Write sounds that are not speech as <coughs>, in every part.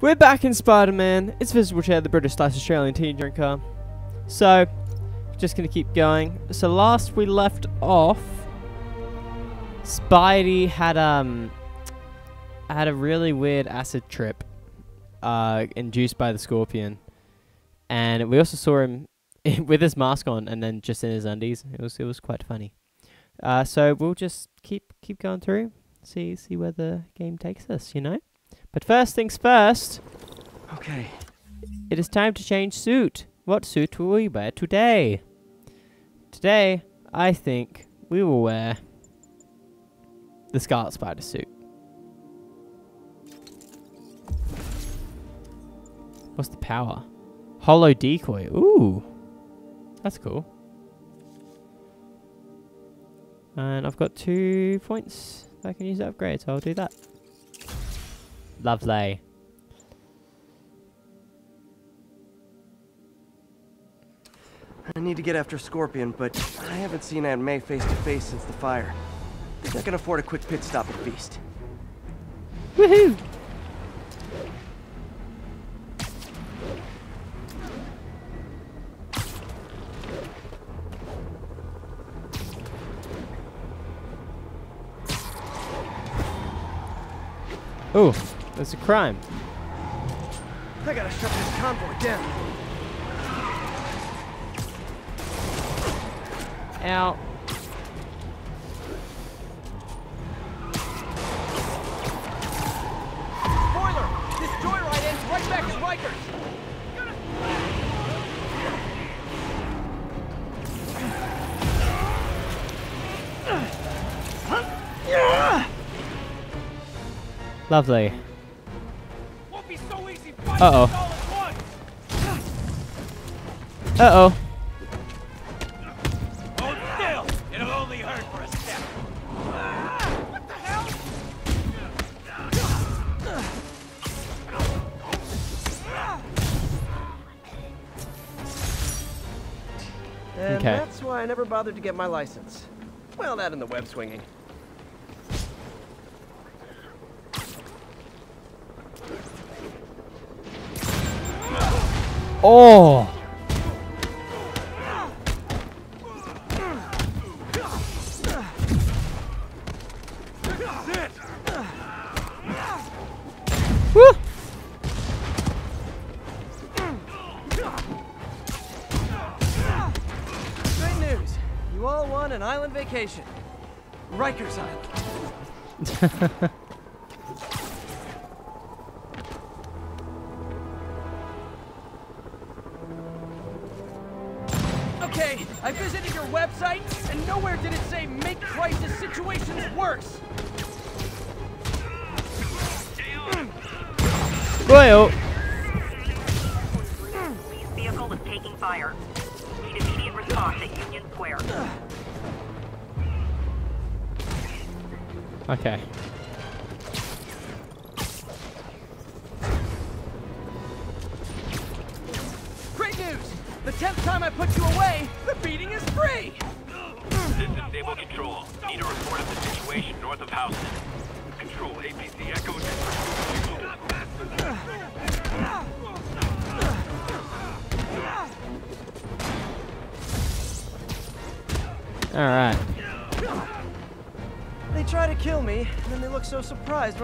We're back in Spider-Man. It's Visible Chair, the British slash Australian tea drinker. So, just gonna keep going. So last we left off, Spidey had um had a really weird acid trip, uh, induced by the Scorpion, and we also saw him <laughs> with his mask on and then just in his undies. It was it was quite funny. Uh, so we'll just keep keep going through, see see where the game takes us, you know. But first things first. Okay. It is time to change suit. What suit will we wear today? Today, I think we will wear the Scarlet Spider suit. What's the power? Hollow decoy. Ooh. That's cool. And I've got two points I can use to upgrade, so I'll do that. Lovely. I need to get after Scorpion, but I haven't seen Aunt May face to face since the fire. Think I can afford a quick pit stop at Feast. Woohoo! Oh, there's a crime. I gotta shut this convoy down. Ow. Spoiler! This joyride ends right back at Rikers! Lovely. The hell? And Okay. that's why I never bothered to get my license. Well, that and the web swinging. Oh! Woo! Great news. You all won an island vacation. Rikers Island. <laughs>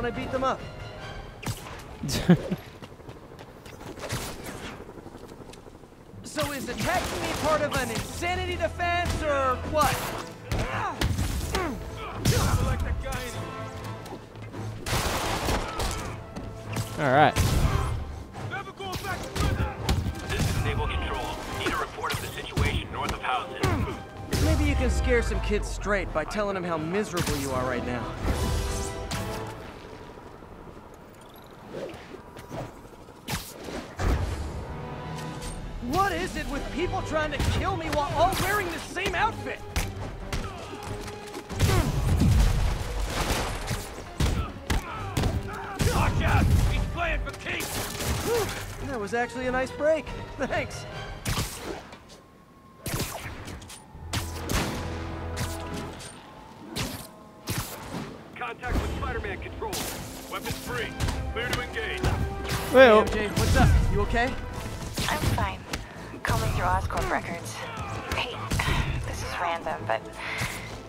when I beat them up. <laughs> So is attacking me part of an insanity defense, or what? Like the guy Alright. Never going back to This is Sable Control. Need a report of the situation north of Houston. Maybe you can scare some kids straight by telling them how miserable you are right now. People trying to kill me while all wearing the same outfit? Watch out! He's playing for keeps! That was actually a nice break. <laughs> Thanks. Contact with Spider-Man Control. Weapons free. Clear to engage. Well, Hey, MJ, what's up? You okay? I'm fine. Combing through Oscorp records. Hey, this is random, but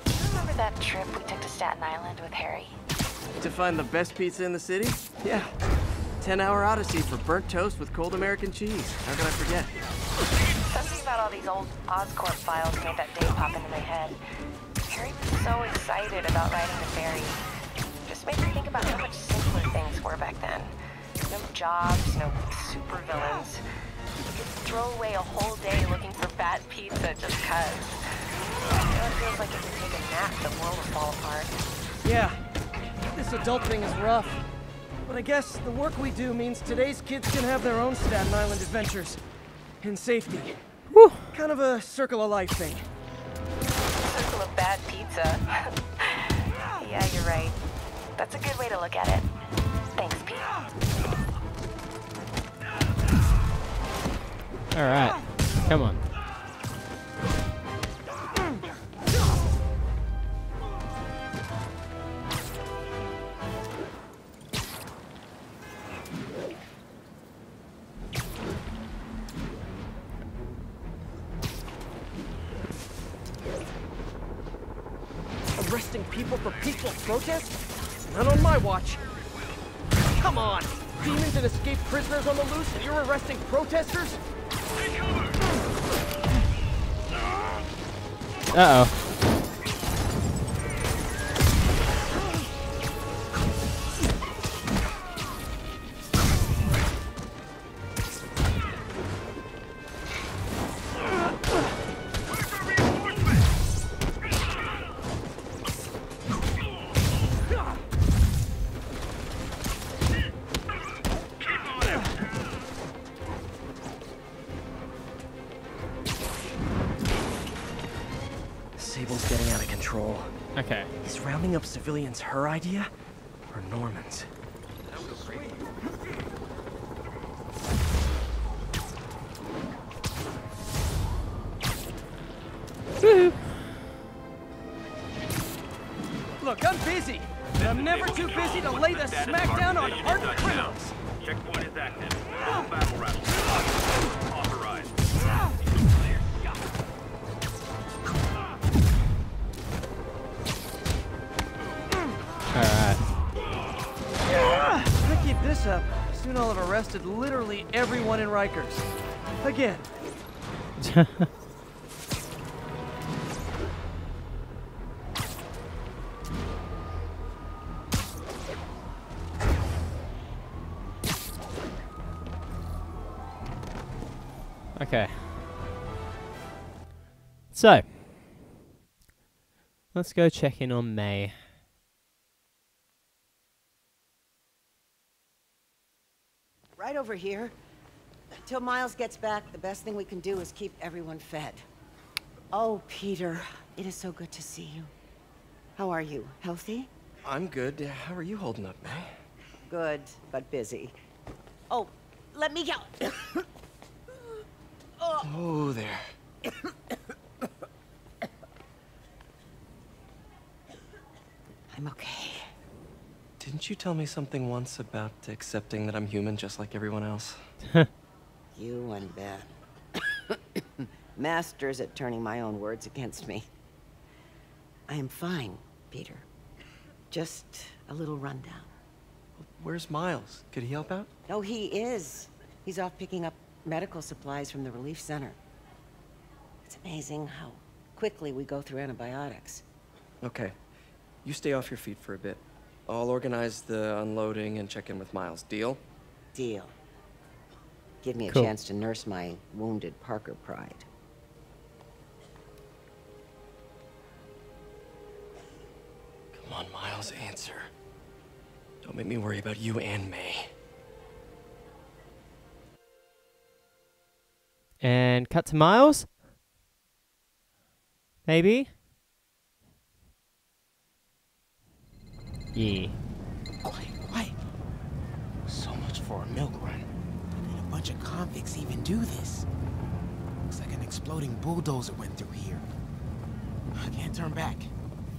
do you remember that trip we took to Staten Island with Harry? To find the best pizza in the city? Yeah. 10 hour odyssey for burnt toast with cold American cheese. How could I forget? Something about all these old Oscorp files made that day pop into my head. Harry was so excited about riding the ferry. Just made me think about how much simpler things were back then. No jobs, no supervillains. You could throw away a whole day looking for bad pizza just cuz. You know, it feels like if you take a nap, the world will fall apart. Yeah. This adult thing is rough. But I guess the work we do means today's kids can have their own Staten Island adventures. In safety. Kind of a circle of life thing. Circle of bad pizza. <laughs> yeah, you're right. That's a good way to look at it. Thanks, Pete. All right. Come on. Arresting people for peaceful protest? Not on my watch. Come on! Demons and escaped prisoners on the loose, and you're arresting protesters? Uh her idea? Everyone in Rikers. Again. <laughs> Okay. So, let's go check in on May. Right over here. Till Miles gets back, the best thing we can do is keep everyone fed. Oh, Peter, it is so good to see you. How are you? Healthy? I'm good. How are you holding up, May? Good, but busy. Oh, let me out. <coughs> Oh. oh, there. <coughs> I'm okay. Didn't you tell me something once about accepting that I'm human just like everyone else? <laughs> You and Ben. <coughs> Masters at turning my own words against me. I am fine, Peter. Just a little rundown. Where's Miles? Could he help out? No, he is. He's off picking up medical supplies from the relief center. It's amazing how quickly we go through antibiotics. Okay. You stay off your feet for a bit. I'll organize the unloading and check in with Miles. Deal? Deal. Give me a Cool. chance to nurse my wounded Parker pride. Come on, Miles, answer. Don't make me worry about you and May. And cut to Miles? Maybe? Yeah. Quiet, quiet. So much for a milk run. Did a bunch of convicts even do this? Looks like an exploding bulldozer went through here. I can't turn back.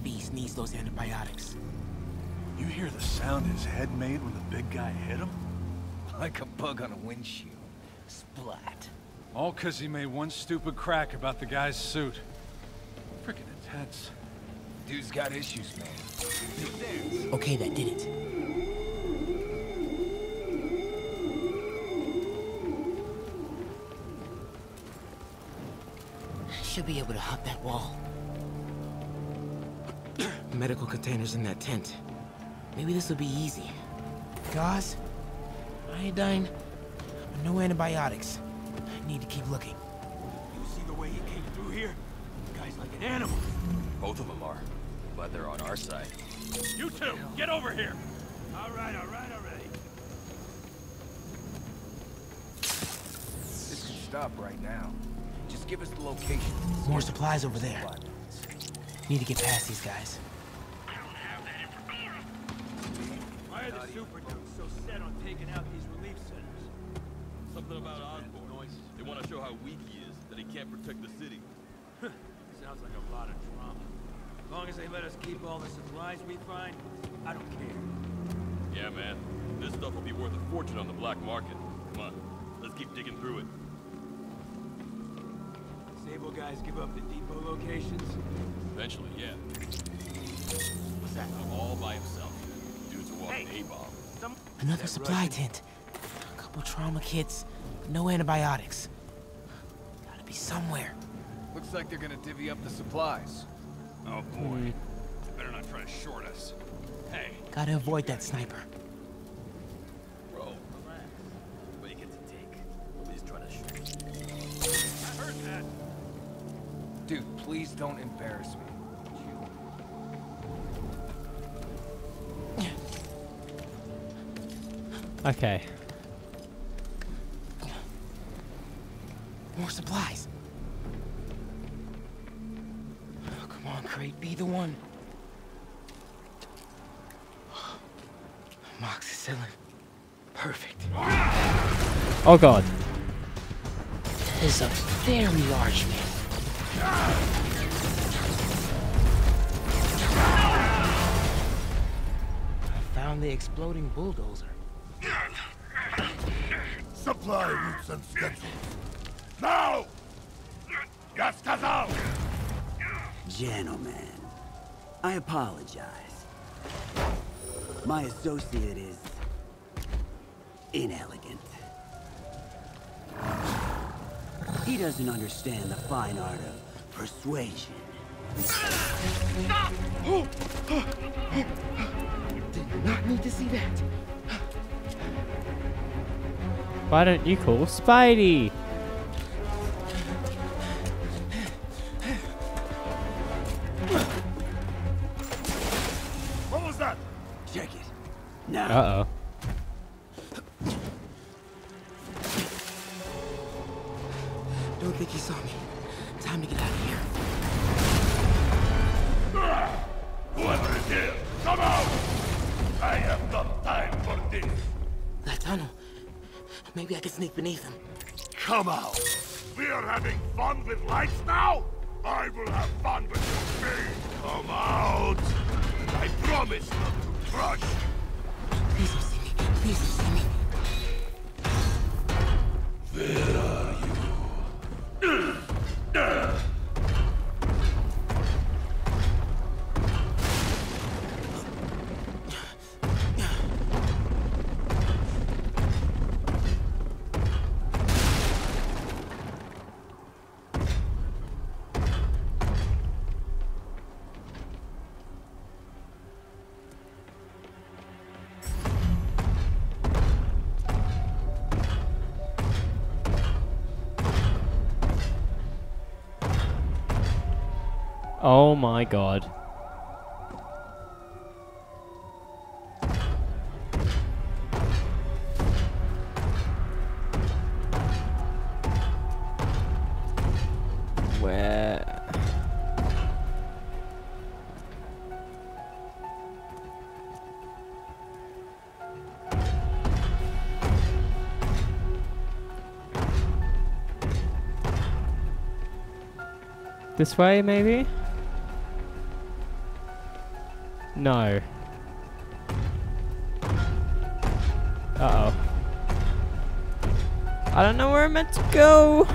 Feast needs those antibiotics. You hear the sound his head made when the big guy hit him? like a bug on a windshield. Splat. All 'cause he made one stupid crack about the guy's suit. Freaking intense. Dude's got issues, man. Okay, that did it. Should be able to hop that wall. <clears throat> Medical containers in that tent. Maybe this will be easy. Gauze, iodine, but no antibiotics. I need to keep looking. You see the way he came through here? The guy's like an animal. Both of them are. But they're on our side. You two, get over here! All right, all right, already. This can stop right now. Just give us the location. More supplies over there. Need to get past these guys. Why are the super dudes so set on taking out these relief centers? Something about Osborn. They want to show how weak he is, that he can't protect the city. Sounds like a lot of drama. As long as they let us keep all the supplies we find, I don't care. Yeah, man. This stuff will be worth a fortune on the black market. Come on, let's keep digging through it. Sable guys give up the depot locations? Eventually, yeah. What's that? All by himself. Dudes are walking A-bomb. Another supply tent. A couple trauma kits. No antibiotics. Gotta be somewhere. Looks like they're gonna divvy up the supplies. Oh boy. They better not try to short us. Hey, Gotta avoid that sniper. Don't embarrass me. Okay. More supplies. Oh, come on, Crate, be the one. Amoxicillin. Perfect. Oh god. This is a very large man. on the exploding bulldozer. Supply routes and schedules. Now! Gentlemen, I apologize. My associate is... inelegant. He doesn't understand the fine art of persuasion. Stop! Did not need to see that. Why don't you call Spidey? What was that? Check it. Now, Uh oh. Oh my god. Where? This way, maybe? No. Uh oh. I don't know where I'm meant to go.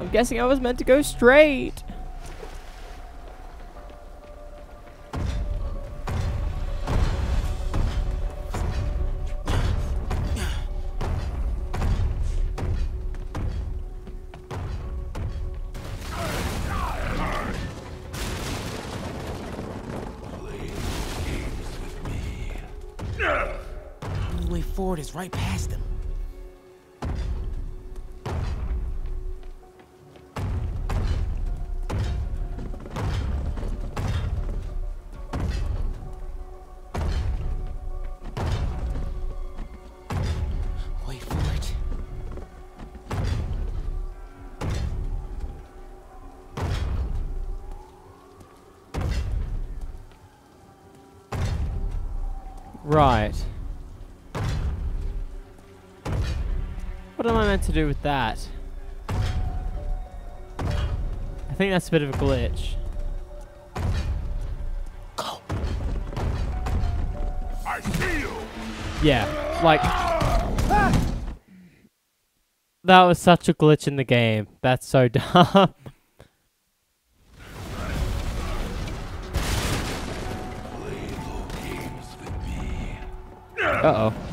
I'm guessing I was meant to go straight. To do with that? I think that's a bit of a glitch. I see you! Yeah, like... That was such a glitch in the game. That's so <laughs> dumb. Uh-oh. The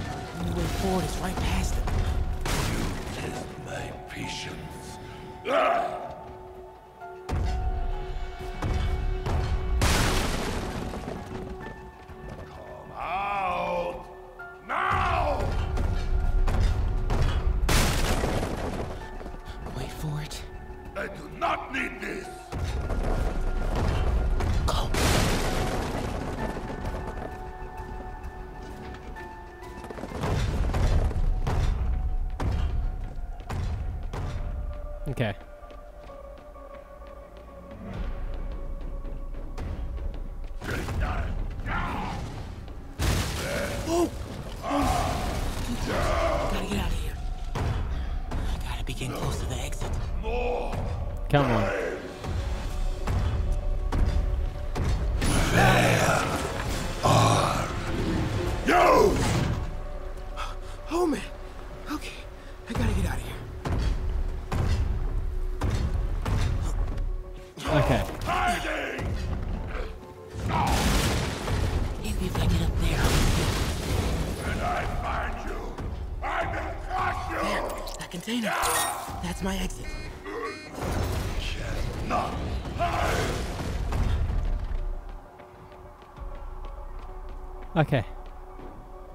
Okay.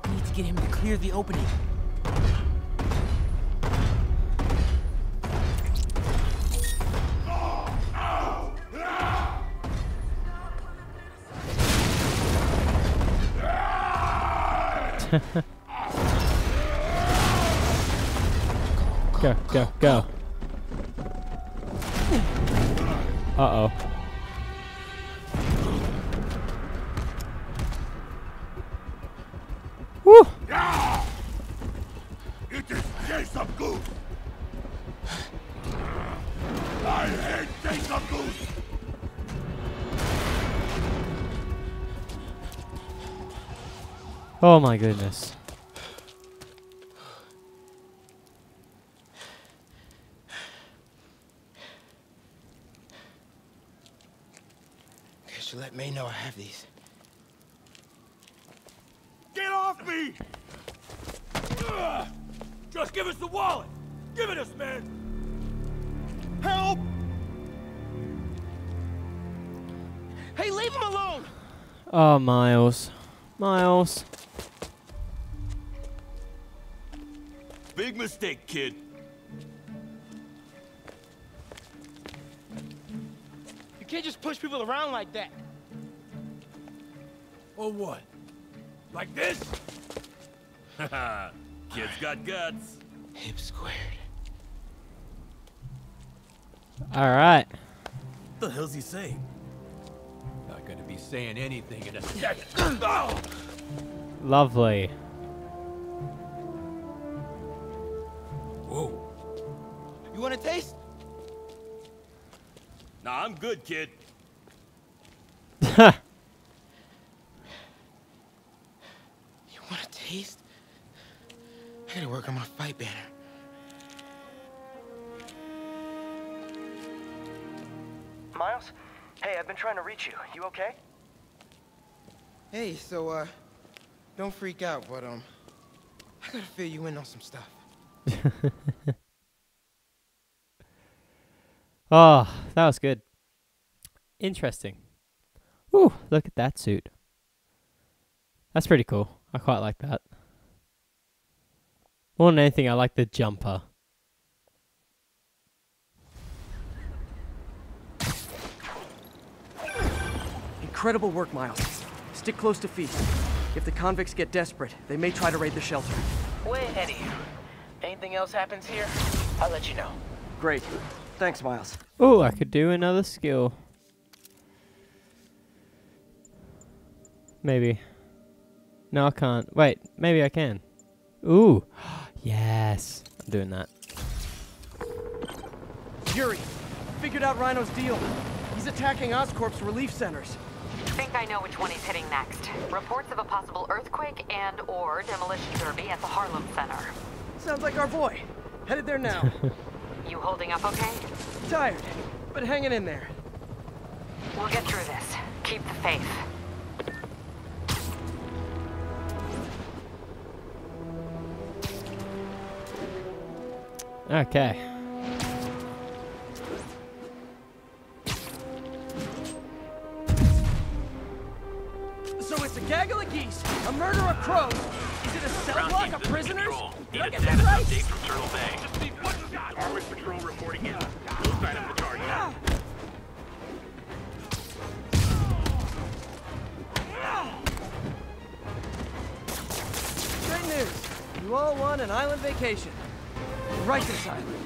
I need to get him to clear the opening. <laughs> Go, go, go. Uh-oh. Woo! Oh my goodness. Guess you let May know I have these. Get off me! Ugh! Just give us the wallet! Give it us, man! Help! Hey, leave him alone! Oh, Miles. Miles. Mistake, kid. You can't just push people around like that. Or what? Like this? Haha, <laughs> kid's got guts. Hip squared. All right. What the hell's he saying? Not gonna be saying anything in a second. oh! Lovely. Want a taste? Nah, I'm good, kid. <laughs> You want a taste? I gotta work on my fight banner. Miles? Hey, I've been trying to reach you. You okay? Hey, so, uh, don't freak out, but, um, I gotta fill you in on some stuff. <laughs> oh, that was good. Interesting. Ooh, look at that suit. That's pretty cool. I quite like that. More than anything, I like the jumper. Incredible work, Miles. Stick close to Feast. If the convicts get desperate, they may try to raid the shelter. Way ahead of you. Anything else happens here, I'll let you know. Great. Thanks, Miles. Oh, I could do another skill. Maybe. No, I can't. Wait, maybe I can. Ooh. <gasps> yes. I'm doing that. Yuri, figured out Rhino's deal. He's attacking Oscorp's relief centers. Think I know which one he's hitting next. Reports of a possible earthquake and or demolition derby at the Harlem Center. Sounds like our boy. Headed there now. <laughs> You holding up okay? Tired, but hanging in there. We'll get through this. Keep the faith. Okay. So it's a gaggle of geese, a murder of crows. Is it a cell block of prisoners? Did I get that right? Update from Turtle Bay. Armored Patrol reporting in. We'll sign up the target. Great news. You all won an island vacation. Rikers Island.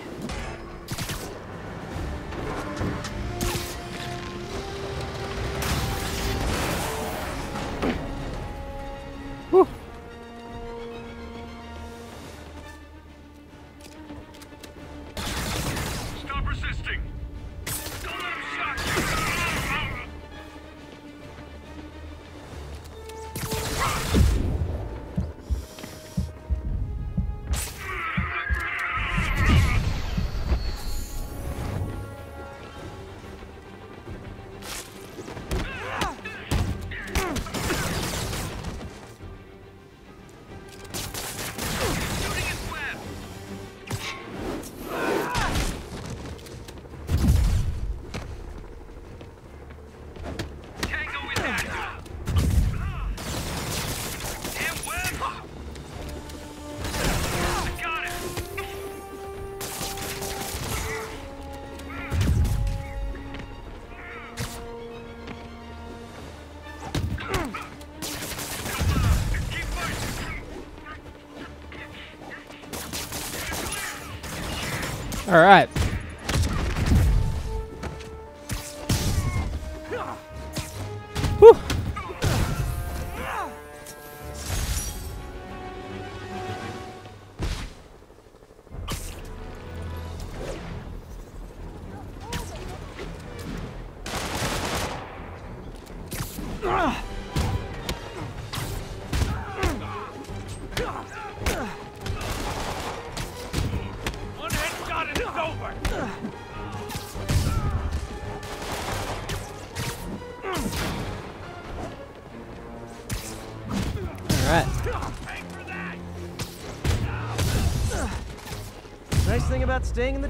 All right.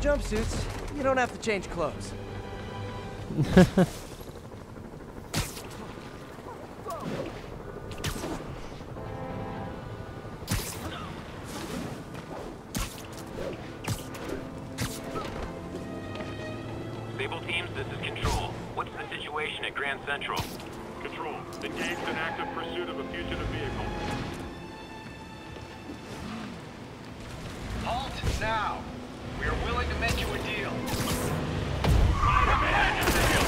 The jumpsuits, you don't have to change clothes. Sable teams, this is Control. What's the situation at Grand Central? Control, engaged in active pursuit of a fugitive vehicle. Halt now! We are willing to make you a deal. Immediate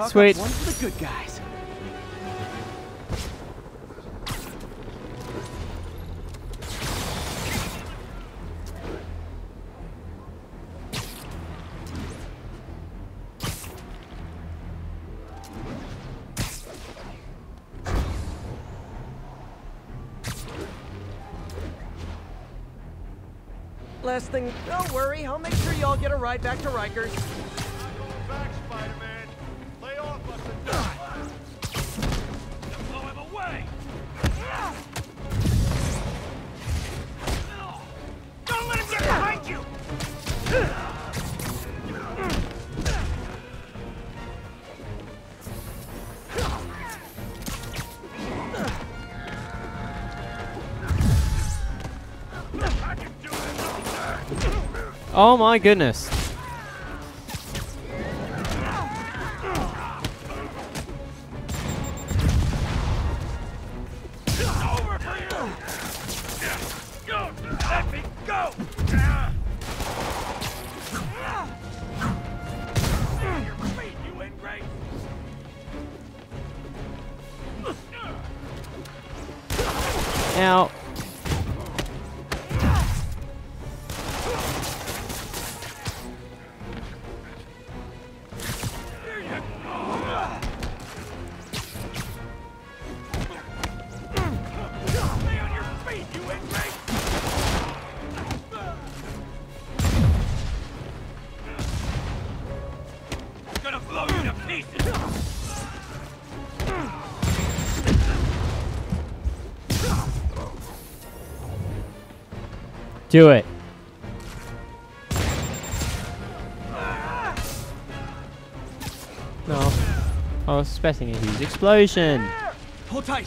Chalk Sweet. up one for the good guys. Last thing, don't worry, I'll make sure y'all get a ride back to Rikers. Oh my goodness. Do it. No. I was expecting a huge explosion. Hold tight.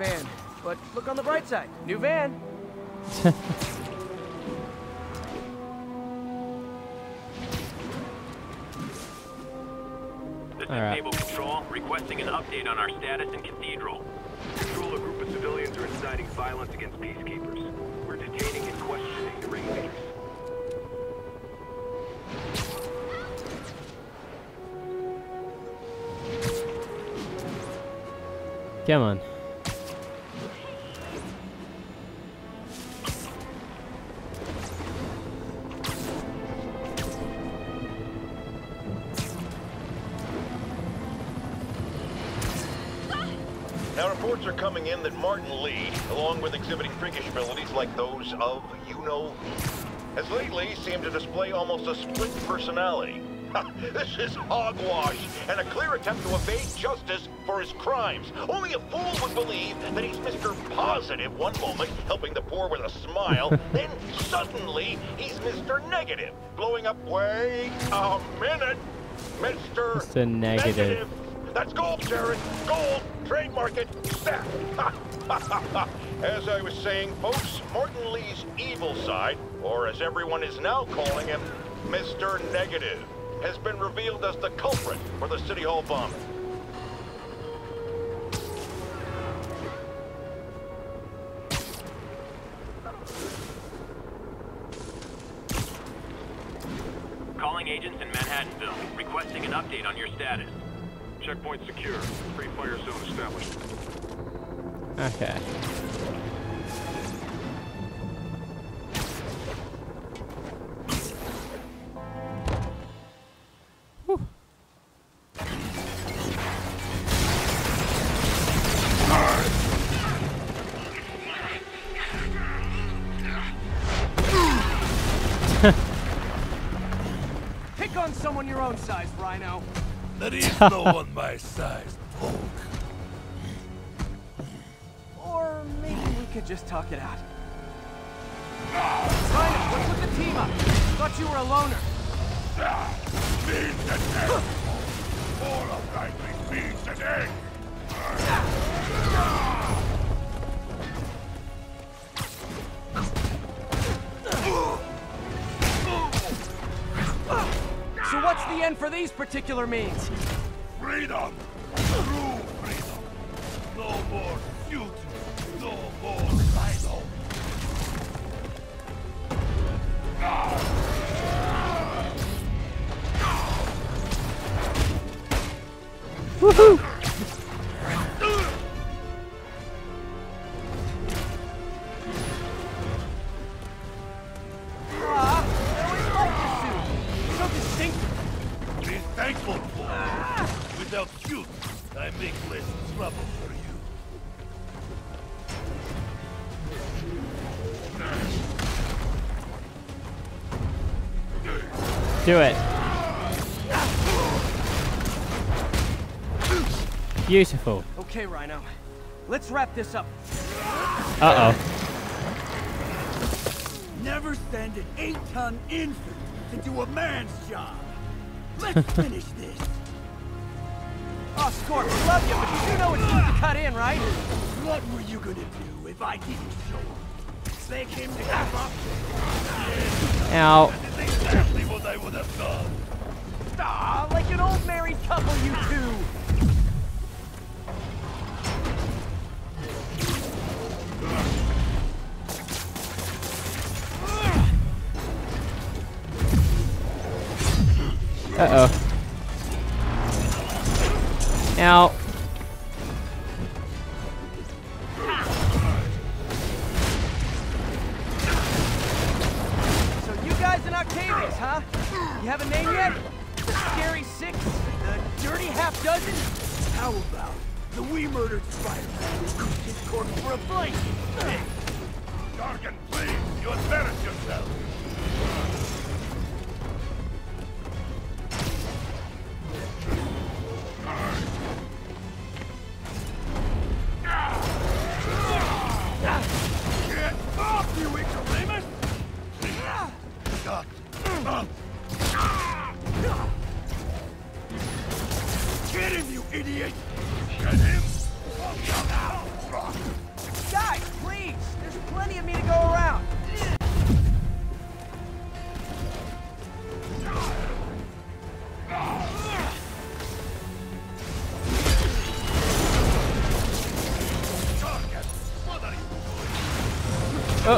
Van, but look on the bright side. New van. <laughs> This is Alright. Naval Control, requesting an update on our status in Cathedral. Control, a group of civilians are inciting violence against peacekeepers. We're detaining and questioning the ringleaders. Come on. Coming in that Martin Li, along with exhibiting freakish abilities like those of you-know, has lately seemed to display almost a split personality. <laughs> this is hogwash and a clear attempt to evade justice for his crimes. Only a fool would believe that he's Mr. Positive one moment, helping the poor with a smile, <laughs> then suddenly he's Mr. Negative, blowing up, wait a minute, Mr. Mr. Negative. That's gold, Sharon. Gold. Trademark it. Stat. <laughs> as I was saying, folks, Martin Li's evil side, or as everyone is now calling him, Mr. Negative, has been revealed as the culprit for the City Hall bombing. <laughs> no one my size, Hulk. Or maybe we could just talk it out. Ah, Simon, what's with the team up? Thought you were a loner. Ah, means the death. All of lightning means the death. So what's the end for these particular means? Freedom! True freedom! No more feud! No more silo! Woohoo! Do it. Beautiful. Okay, Rhino. Let's wrap this up. Uh oh. Never send an eight-ton infant to do a man's job. Let's <laughs> finish this. Oscorp, I love you, but you do know it's good to cut in, right? What were you gonna do if I didn't show up? Beg him to give up? Ow. That's exactly what I would have done. Ah, like an old married couple, you two. Uh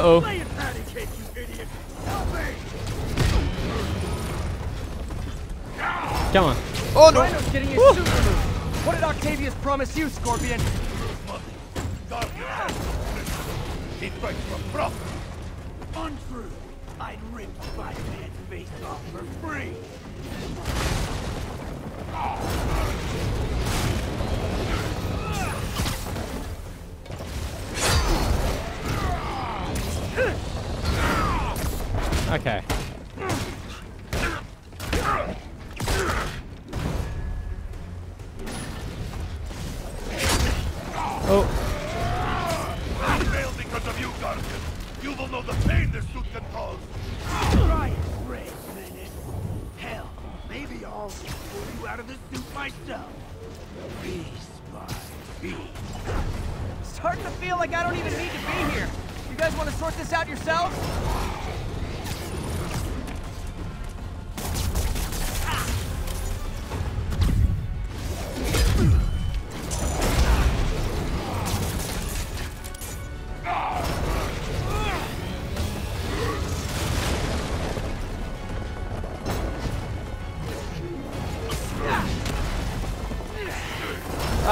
me! Come on. Oh no! Rhino's getting his suit removed. What did Octavius promise you, Scorpion?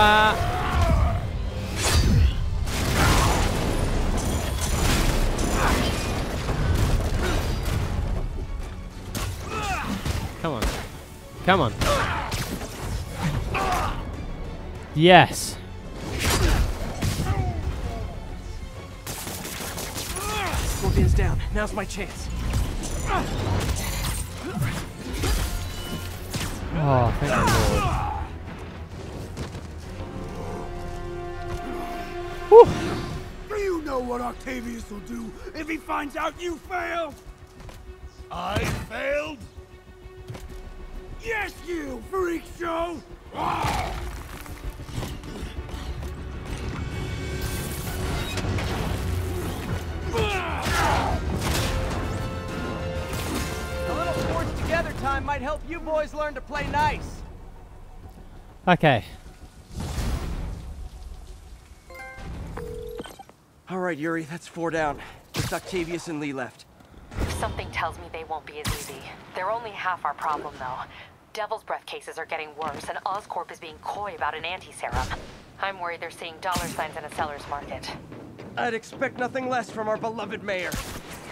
Come on. Come on. Yes. Scorpion's down. Now's my chance. Oh, thank the Lord. What Octavius will do if he finds out you failed? I failed? Yes, you, freak show! Ah! A little forced together time might might help you boys learn to play nice. Okay. All right, Yuri, that's four down. Just Octavius and Li left. Something tells me they won't be as easy. They're only half our problem, though. Devil's Breath cases are getting worse, and Oscorp is being coy about an anti-serum. I'm worried they're seeing dollar signs in a seller's market. I'd expect nothing less from our beloved mayor.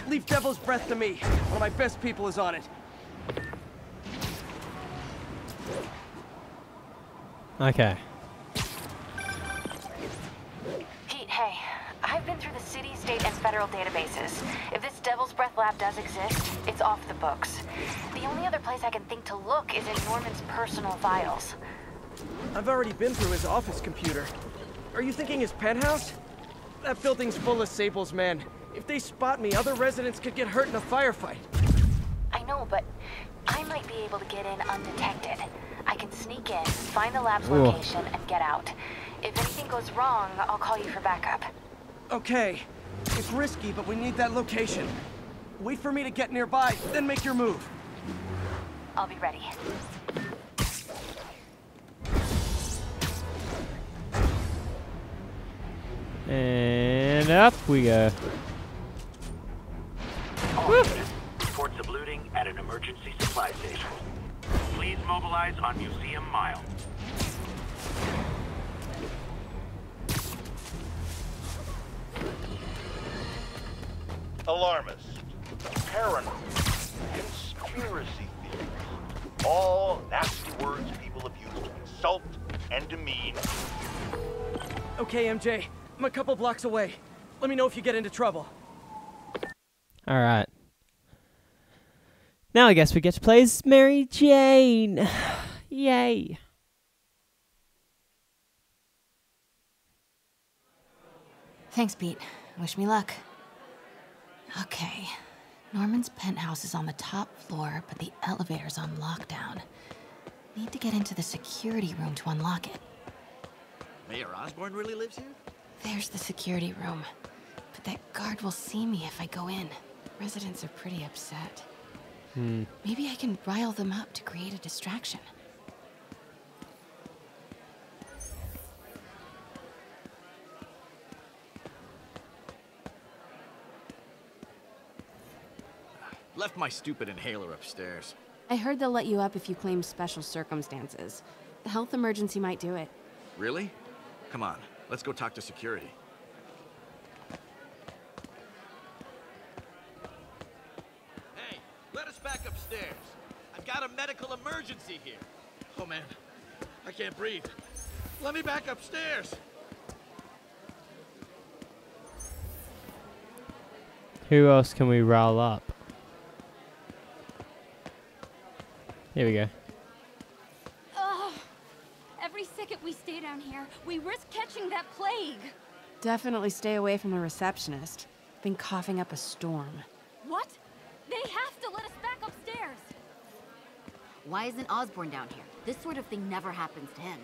Leave Devil's Breath to me. One of my best people is on it. Okay. Been through the city, state, and federal databases. If this Devil's Breath lab does exist, it's off the books. The only other place I can think to look is in Norman's personal files. I've already been through his office computer. Are you thinking his penthouse? That building's full of Sable's men. If they spot me, other residents could get hurt in a firefight. I know, but I might be able to get in undetected. I can sneak in, find the lab's Ooh. location, and get out. If anything goes wrong, I'll call you for backup. Okay. It's risky, but we need that location. Wait for me to get nearby, then make your move. I'll be ready. And up we go. All reports of looting at an emergency supply station. Please mobilize on Museum Mile. Alarmist, paranoid, conspiracy theories. All nasty words people have used to insult and demean. Okay, MJ. I'm a couple blocks away. Let me know if you get into trouble. All right. Now I guess we get to play as Mary Jane. <sighs> Yay. Thanks, Pete. Wish me luck. Okay. Norman's penthouse is on the top floor, but the elevator's on lockdown. Need to get into the security room to unlock it. Mayor Osborn really lives here? There's the security room. But that guard will see me if I go in. Residents are pretty upset. Hmm. Maybe I can rile them up to create a distraction. Left my stupid inhaler upstairs. I heard they'll let you up if you claim special circumstances. The health emergency might do it. Really? Come on, let's go talk to security. Hey, let us back upstairs. I've got a medical emergency here. Oh man, I can't breathe. Let me back upstairs. Who else can we rile up? Here we go. Ugh. Every second we stay down here, we risk catching that plague. Definitely stay away from the receptionist. Been coughing up a storm. What? They have to let us back upstairs. Why isn't Osborn down here? This sort of thing never happens to him.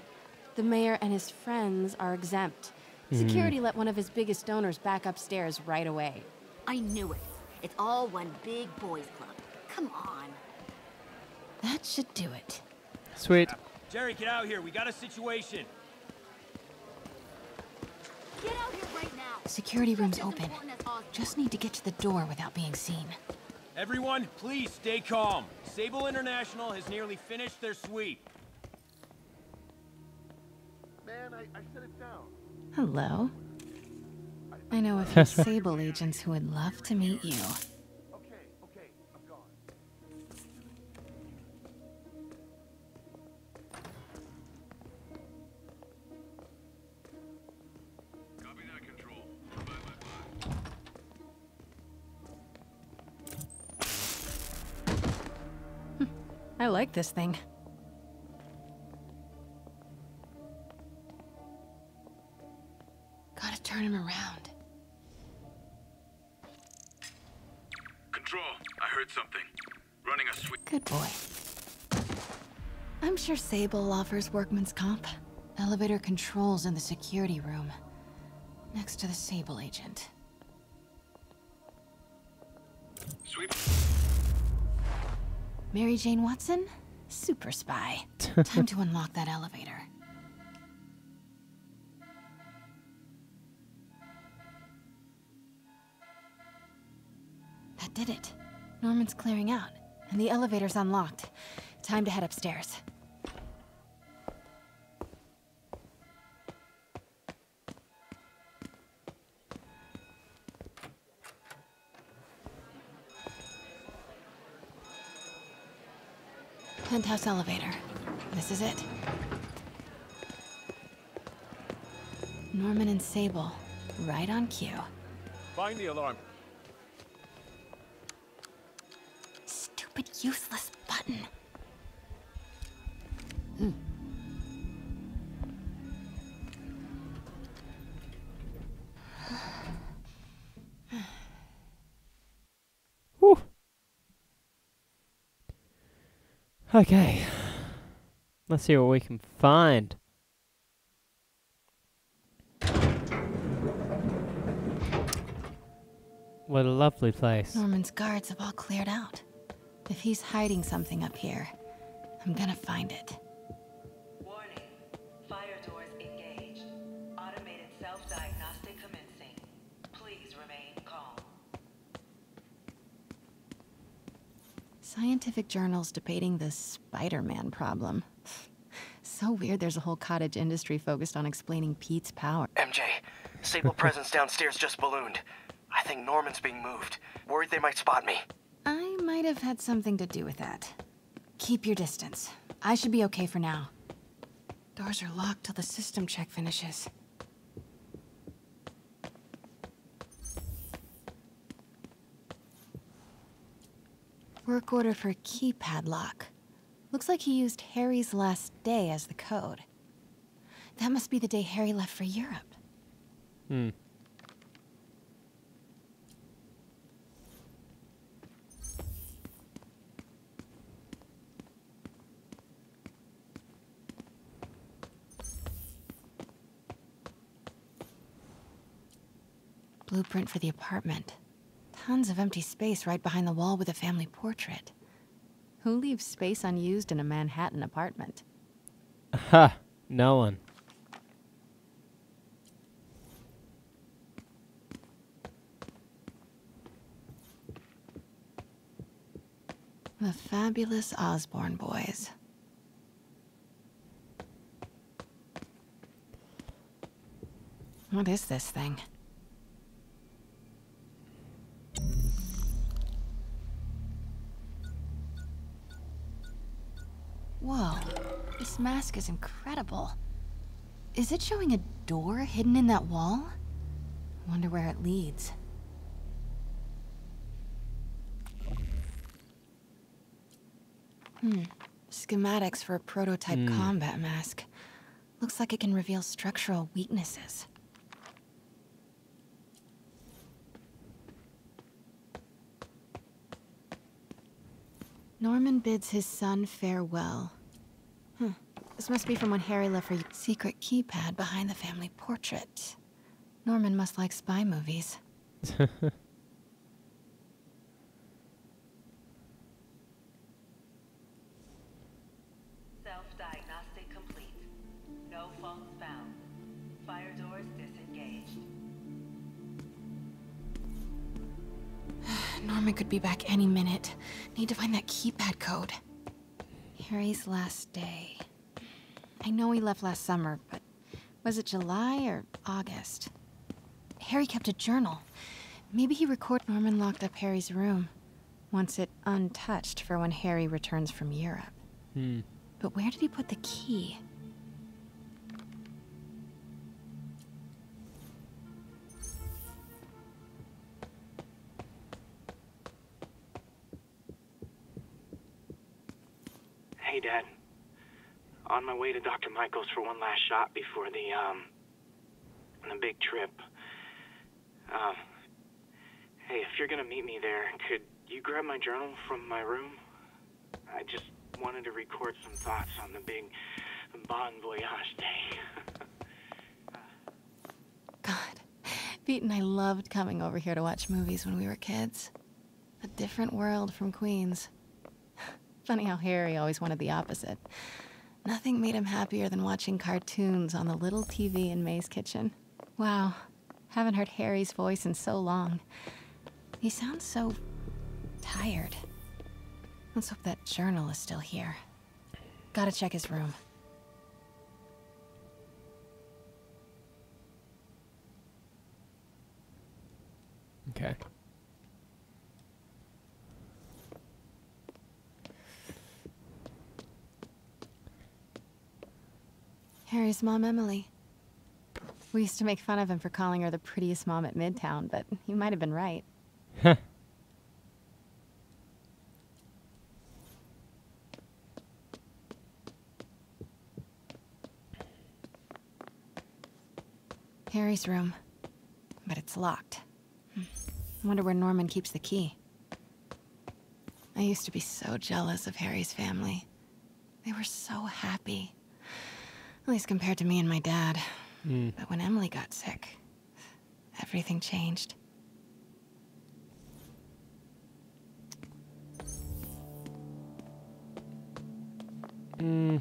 The mayor and his friends are exempt. Hmm. Security let one of his biggest donors back upstairs right away. I knew it. It's all one big boys club. Come on. That should do it. Sweet. Jerry, get out here. We got a situation. Get out here right now. Security room's open. Just need to get to the door without being seen. Everyone, please stay calm. Sable International has nearly finished their sweep. Man, I, I set it down. Hello. I know a <laughs> few Sable agents who would love to meet you. This thing. Gotta turn him around. Control, I heard something. Running a sweep. Good boy. I'm sure Sable offers workman's comp. Elevator controls in the security room. Next to the Sable agent. Sweep. Mary Jane Watson? Super spy. <laughs> Time to unlock that elevator. That did it. Norman's clearing out, and the elevator's unlocked. Time to head upstairs. Penthouse elevator. This is it. Norman and Sable, right on cue. Find the alarm. Stupid useless Okay. Let's see what we can find. What a lovely place. Norman's guards have all cleared out. If he's hiding something up here, I'm gonna find it. Journals debating the Spider-Man problem. <sighs> so weird there's a whole cottage industry focused on explaining Pete's power. MJ, Sable <laughs> presence downstairs just ballooned. I think Norman's being moved. Worried they might spot me. I might have had something to do with that. Keep your distance. I should be okay for now. Doors are locked till the system check finishes. Work order for a keypad lock. Looks like he used Harry's last day as the code. That must be the day Harry left for Europe. Hmm. Blueprint for the apartment. Tons of empty space right behind the wall with a family portrait. Who leaves space unused in a Manhattan apartment? Ha! No one. The fabulous Osborn boys. What is this thing? This mask is incredible. Is it showing a door hidden in that wall? Wonder where it leads. Hmm. Schematics for a prototype Hmm. combat mask. Looks like it can reveal structural weaknesses. Norman bids his son farewell. This must be from when Harry left her secret keypad behind the family portrait. Norman must like spy movies. <laughs> Self-diagnostic complete. No faults found. Fire doors disengaged. <sighs> Norman could be back any minute. Need to find that keypad code. Harry's last day. I know he left last summer, but was it July or August? Harry kept a journal. Maybe he recorded Norman locked up Harry's room. Wants it untouched for when Harry returns from Europe. Hmm. But where did he put the key? On my way to Dr. Michael's for one last shot before the, um, the big trip. Um, hey, if you're gonna meet me there, could you grab my journal from my room? I just wanted to record some thoughts on the big Bon Voyage day. <laughs> Pete and I loved coming over here to watch movies when we were kids. A different world from Queens. <laughs> Funny how Harry always wanted the opposite. Nothing made him happier than watching cartoons on the little TV in May's kitchen. Wow, haven't heard Harry's voice in so long. He sounds so tired. Let's hope that journal is still here. Gotta check his room. Okay. Harry's mom, Emily. We used to make fun of him for calling her the prettiest mom at Midtown, but he might have been right. Huh. Harry's room. But it's locked. Hmm. I wonder where Norman keeps the key. I used to be so jealous of Harry's family. They were so happy. At least compared to me and my dad. Mm. But when Emily got sick, everything changed. Mm.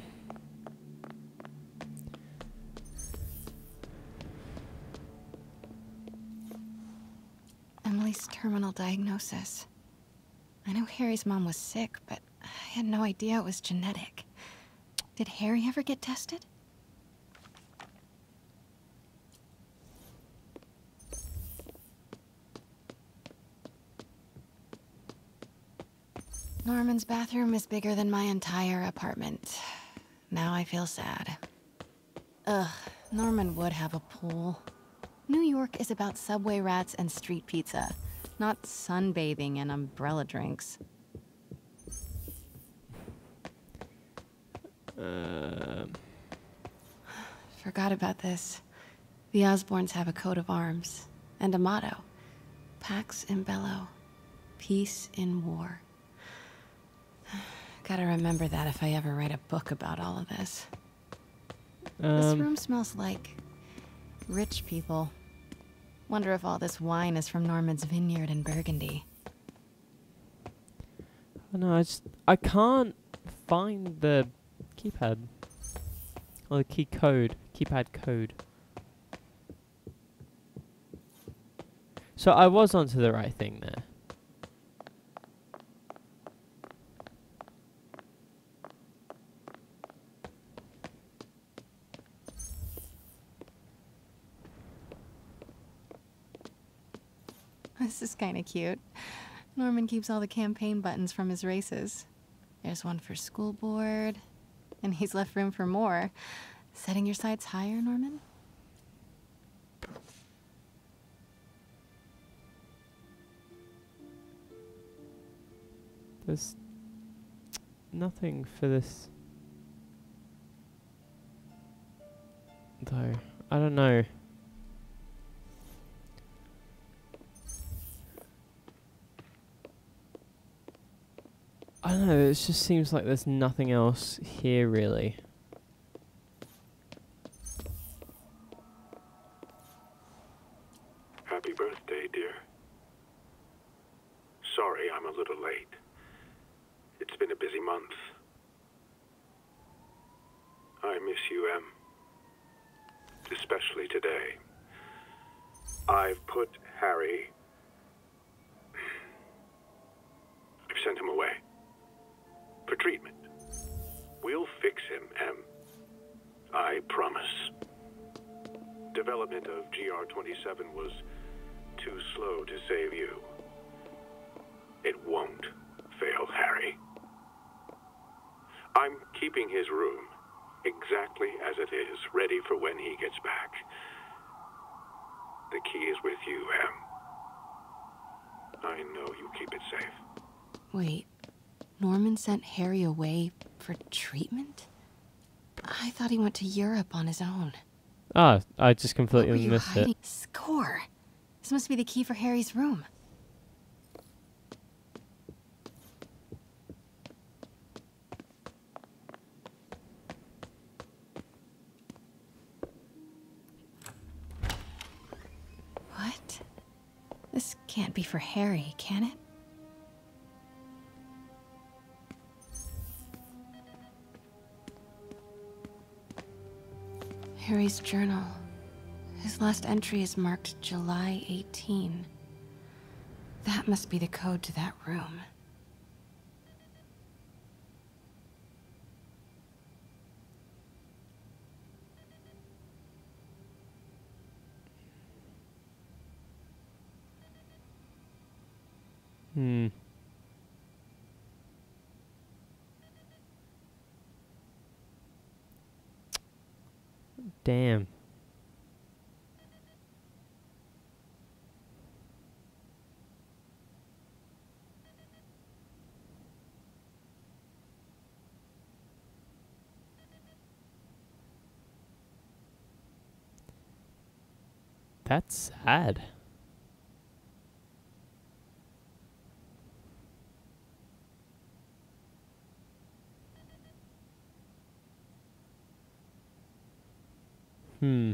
Emily's terminal diagnosis. I know Harry's mom was sick, but I had no idea it was genetic. Did Harry ever get tested? Norman's bathroom is bigger than my entire apartment. Now I feel sad. Ugh, Norman would have a pool. New York is about subway rats and street pizza, not sunbathing and umbrella drinks. Um. Forgot about this. The Osborns have a coat of arms and a motto Pax in Bello, peace in war. Gotta remember that if I ever write a book about all of this. this Um. room smells like rich people. Wonder if all this wine is from Norman's vineyard in Burgundy. I know. I just I can't find the keypad or the key code. Keypad code. So I was onto the right thing there. This is kind of cute. Norman keeps all the campaign buttons from his races. There's one for school board, and he's left room for more. Setting your sights higher, Norman? There's nothing for this. Though. I don't know. I don't know, it just seems like there's nothing else here really. Wait, Norman sent Harry away for treatment? I thought he went to Europe on his own. Ah, I just completely missed hiding? it. Score! This must be the key for Harry's room. What? This can't be for Harry, can it? Harry's journal. His last entry is marked July 18. That must be the code to that room. Hmm. Damn. That's sad. Hmm.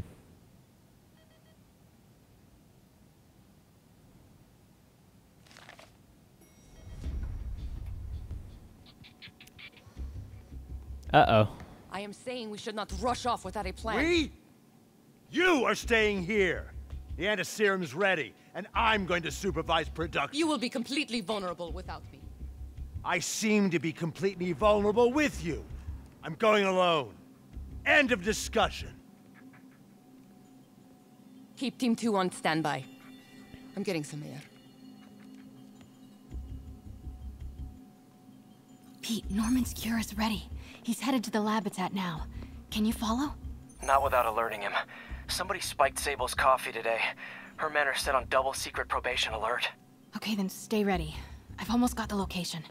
Uh-oh. I am saying we should not rush off without a plan. We? You are staying here. The antiserum's ready, and I'm going to supervise production. You will be completely vulnerable without me. I seem to be completely vulnerable with you. I'm going alone. End of discussion. Keep Team 2 on standby. I'm getting some air. Pete, Norman's cure is ready. He's headed to the lab it's at now. Can you follow? Not without alerting him. Somebody spiked Sable's coffee today. Her men are set on double secret probation alert. Okay, then stay ready. I've almost got the location.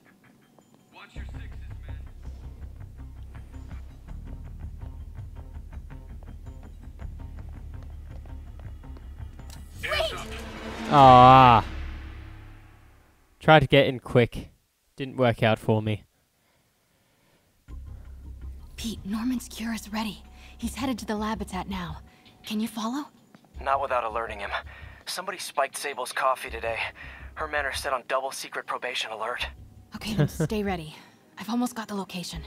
Ah. Tried to get in quick. Didn't work out for me. Pete, Norman's cure is ready. He's headed to the lab it's at now. Can you follow? Not without alerting him. Somebody spiked Sable's coffee today. Her men are set on double secret probation alert. Okay, then stay ready. I've almost got the location.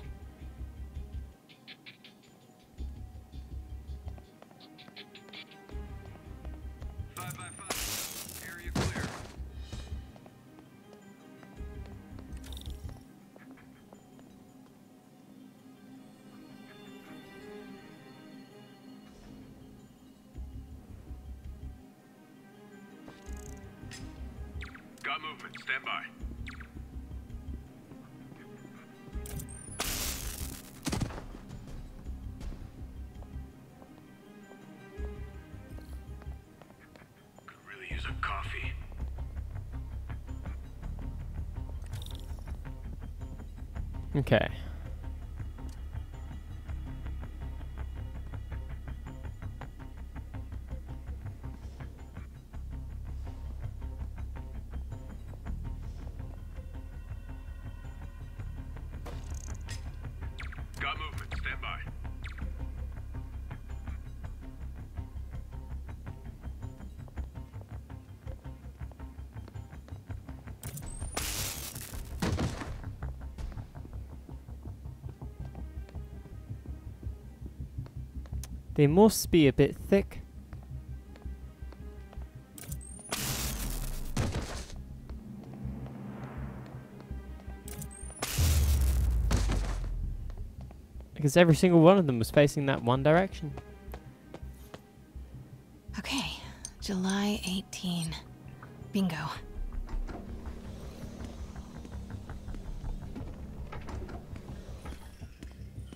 They must be a bit thick. Because every single one of them was facing that one direction. Okay, July 18. Bingo.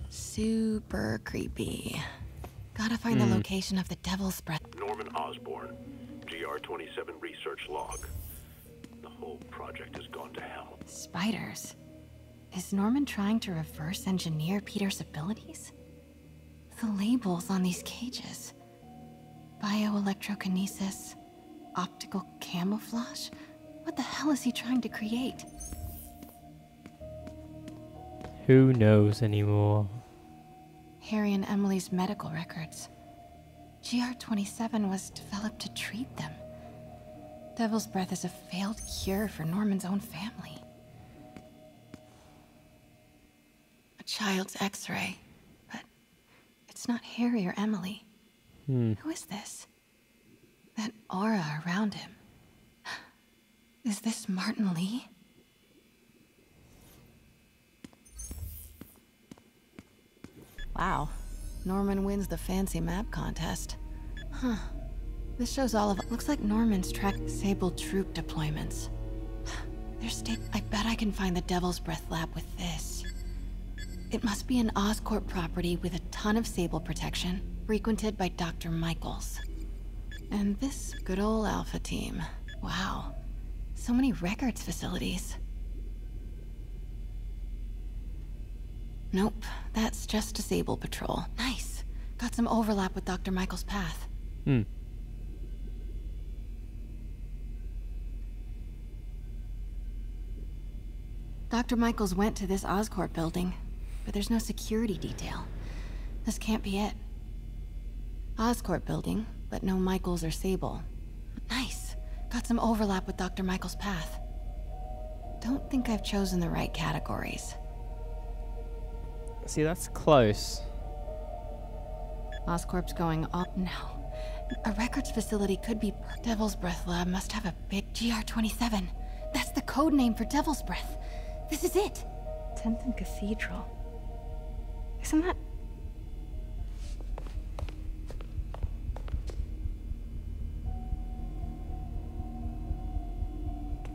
Super creepy. Gotta find the Hmm. location of the Devil's Breath. Norman Osborn, GR-27 research log. The whole project has gone to hell. Spiders. Is Norman trying to reverse engineer Peter's abilities? The labels on these cages bioelectrokinesis, optical camouflage? What the hell is he trying to create? Who knows anymore? Harry and Emily's medical records. GR27 was developed to treat them. Devil's Breath is a failed cure for Norman's own family. A child's x ray, but it's not Harry or Emily. Hmm. Who is this? That aura around him. Is this Martin Li? Wow. Norman wins the fancy map contest. Huh. This shows all of it. Looks like Norman's tracked Sable troop deployments. <sighs> There's state. I bet I can find the Devil's Breath lab with this. It must be an Oscorp property with a ton of Sable protection, frequented by Dr. Michaels. And this good old Alpha team. Wow. So many records facilities. Nope, that's just a Sable patrol. Nice. Got some overlap with Dr. Michael's path. Hmm. Dr. Michaels went to this Oscorp building, but there's no security detail. This can't be it. Oscorp building, but no Michaels or Sable. Nice. Got some overlap with Dr. Michael's path. Don't think I've chosen the right categories. See, that's close. Oscorp's going up now. A records facility could be Devil's Breath Lab must have a big GR27. That's the code name for Devil's Breath. This is it. 10th and Cathedral. Isn't that...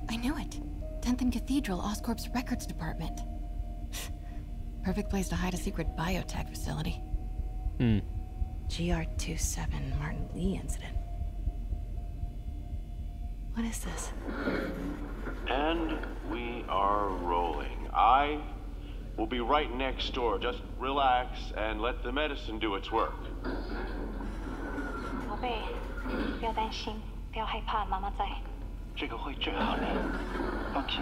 I knew it. 10th and Cathedral, Oscorp's records department. Perfect place to hide a secret biotech facility. Hmm. GR27 Martin Li incident. What is this? And we are rolling. I will be right next door. Just relax and let the medicine do its work. 宝贝，不要担心，不要害怕，妈妈在。这个会治好你，放心。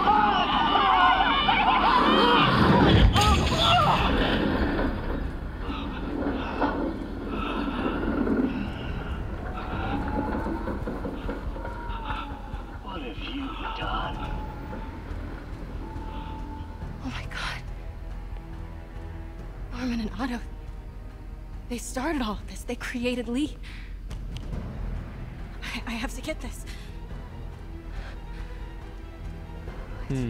started all of this. They created Li. I, I have to get this. Hmm.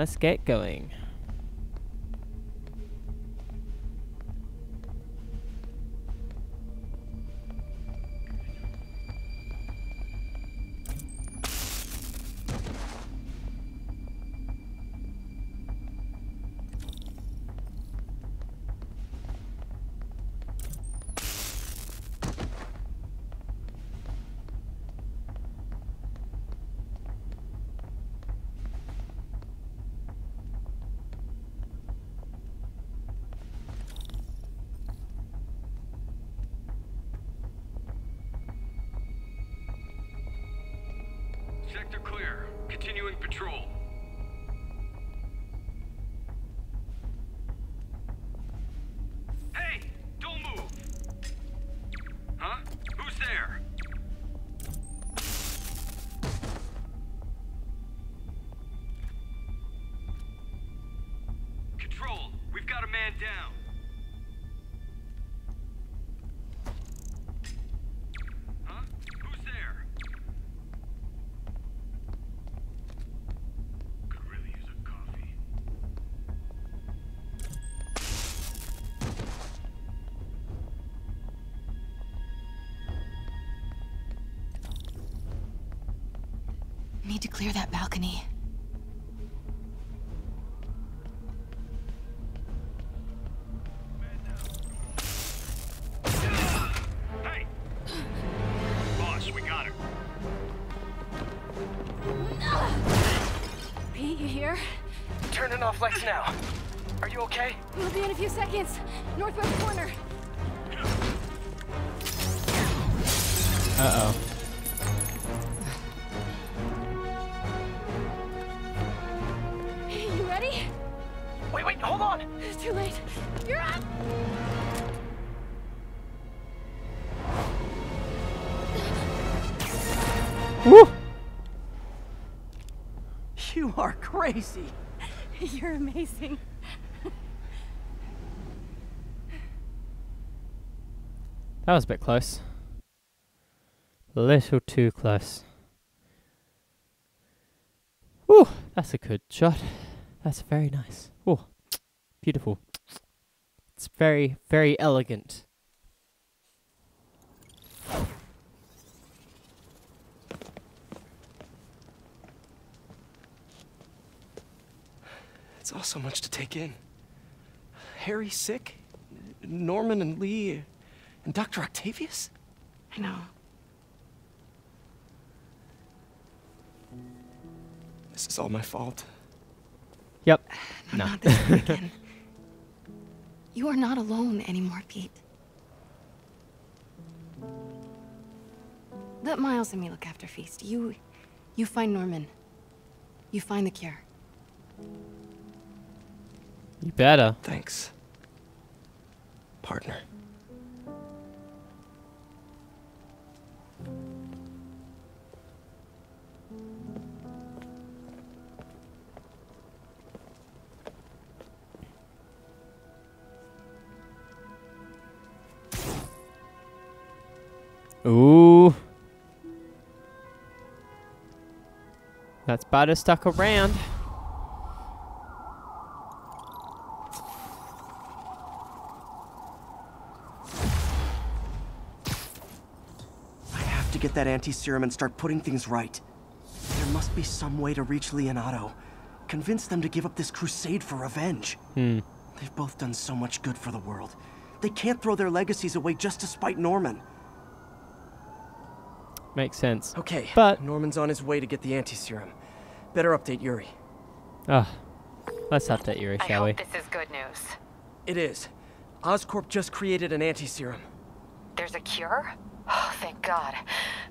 Let's get going. Need to clear that balcony. Crazy. <laughs> You're amazing. That was a bit close. A little too close. Whew, that's a good shot. That's very nice. Oh, beautiful. It's very, very elegant. It's all so much to take in. Harry sick? Norman and Li and Dr. Octavius? I know. This is all my fault. Yep. <sighs> No, No. not this time <laughs> again. You are not alone anymore, Pete. Let Miles and me look after Feast. You... you find Norman. You find the cure. You better. Thanks. Partner. Ooh. That's better stuck around. I have to get that anti-serum and start putting things right. There must be some way to reach Li and Otto. Convince them to give up this crusade for revenge. Hmm. They've both done so much good for the world. They can't throw their legacies away just to spite Norman. Makes sense. Okay, But Norman's on his way to get the anti-serum. Better update Yuri. ah, let's update Yuri, shall I shall hope we? this is good news. It is. Oscorp just created an anti-serum. There's a cure? Oh, thank God.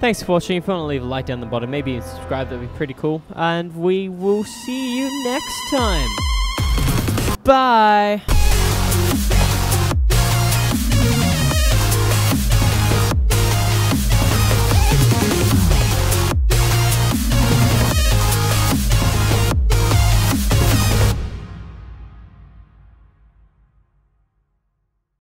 thanks for watching. If you want to leave a like down the bottom, maybe subscribe, that'd be pretty cool. And we will see you next time. Bye!